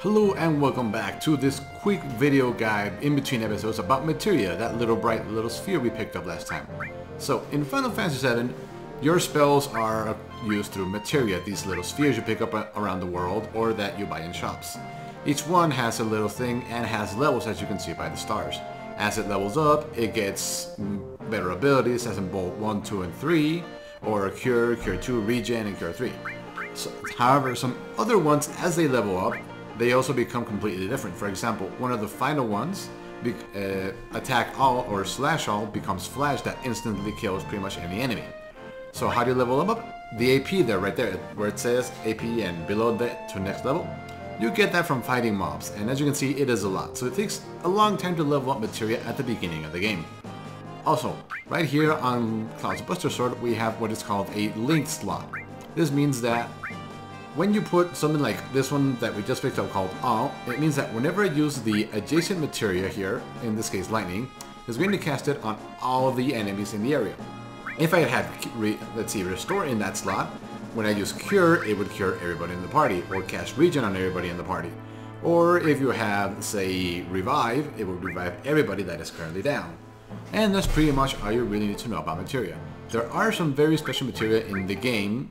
Hello and welcome back to this quick video guide in between episodes about materia, that little bright little sphere we picked up last time. So in Final Fantasy VII, your spells are used through materia, these little spheres you pick up around the world or that you buy in shops. Each one has a little thing and has levels as you can see by the stars. As it levels up, it gets better abilities as in Bolt 1, 2, and 3, or Cure, Cure 2, Regen, and Cure 3. So, however, some other ones, as they level up, they also become completely different. For example, one of the final ones, be, uh, attack all or slash all becomes flash that instantly kills pretty much any enemy. So how do you level them up? The AP there, right there, where it says AP and below that to next level, you get that from fighting mobs, and as you can see, it is a lot. So it takes a long time to level up materia at the beginning of the game. Also, right here on Cloud's Buster Sword, we have what is called a linked slot. This means that when you put something like this one that we just picked up called all, it means that whenever I use the adjacent materia here, in this case lightning, it's going to cast it on all the enemies in the area. If I had, let's see, restore in that slot, when I use cure, it would cure everybody in the party, or cast regen on everybody in the party. Or if you have, say, revive, it would revive everybody that is currently down. And that's pretty much all you really need to know about materia. There are some very special materia in the game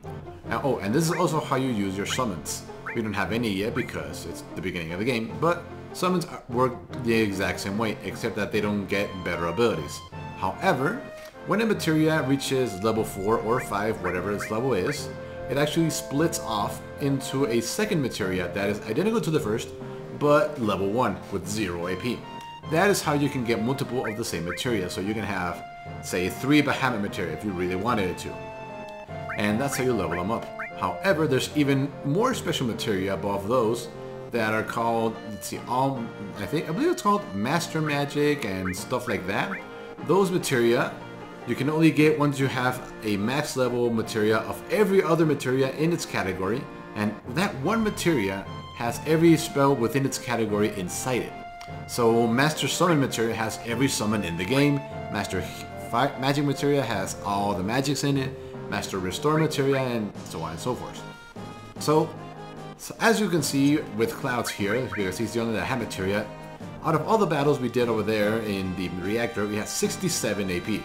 uh, oh, and this is also how you use your summons. We don't have any yet because it's the beginning of the game, but summons work the exact same way, except that they don't get better abilities. However, when a materia reaches level 4 or 5, whatever its level is, it actually splits off into a second materia that is identical to the first, but level 1 with 0 AP. That is how you can get multiple of the same materia, so you can have, say, 3 Bahamut materia if you really wanted it to and that's how you level them up. However, there's even more special materia above those that are called, let's see, all, I think, I believe it's called Master Magic and stuff like that. Those materia, you can only get once you have a max level materia of every other materia in its category, and that one materia has every spell within its category inside it. So Master Summon materia has every summon in the game, Master Magic materia has all the magics in it, master restore materia, and so on and so forth. So, so as you can see with Clouds here, because he's the only that had materia, out of all the battles we did over there in the reactor, we had 67 AP.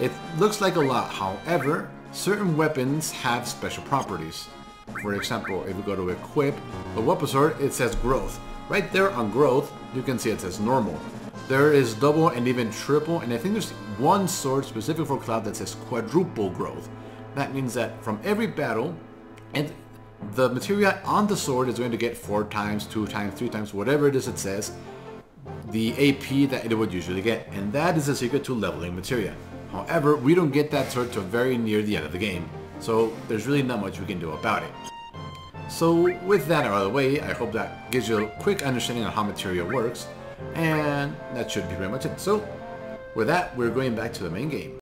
It looks like a lot, however, certain weapons have special properties. For example, if we go to equip the weapon sword, it says growth. Right there on growth, you can see it says normal. There is double and even triple, and I think there's one sword specific for Cloud that says quadruple growth. That means that from every battle, and the materia on the sword is going to get four times, two times, three times, whatever it is it says, the AP that it would usually get. And that is the secret to leveling materia. However, we don't get that sword till very near the end of the game. So there's really not much we can do about it. So with that out of the way, I hope that gives you a quick understanding of how materia works. And that should be pretty much it. So with that, we're going back to the main game.